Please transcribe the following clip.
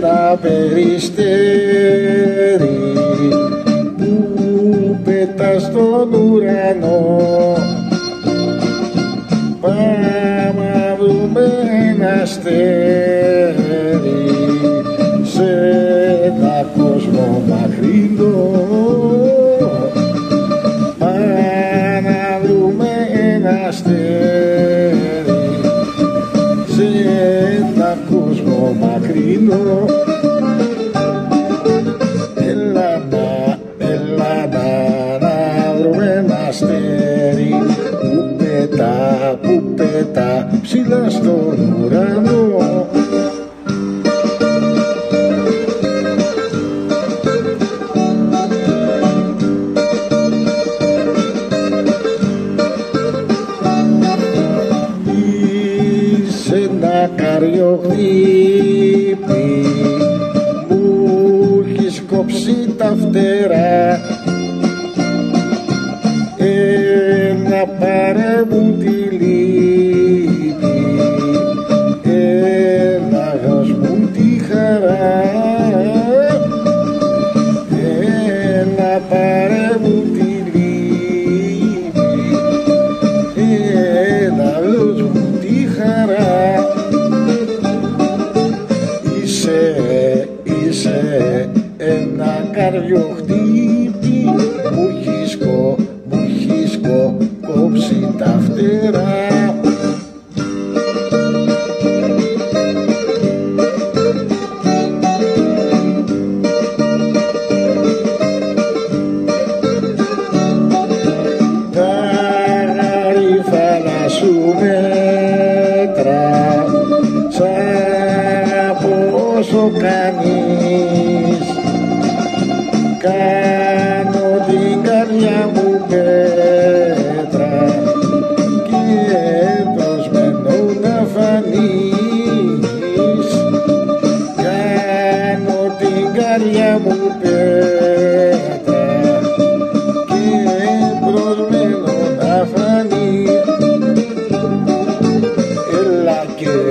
σε ένα περιστέρι που πετά στον ουρανό. Πάμε να βρούμε ένα αστέρι σε ένα κόσμο μακρινό. Πάμε να βρούμε ένα αστέρι μακρινό Έλα να, έλα να, να βρούμε ένα αστέρι. Που πετά, που πετά ψηλά στον ουρανό. Είσαι ένα καριοχτύπη Έλα πάρε μου τη λύπη. Έλα δώσ' μου τη χαρά. Έλα πάρε μου τη λύπη. Έλα δώσ' μου τη χαρά. Είσαι, είσαι ένα καρδιοχτύπη κόψει τα φτερά Τα γαρίφαλα σου μέτρα σαν πόσο κανείς Maria Mumpeta, quebró el velo da familia, en la que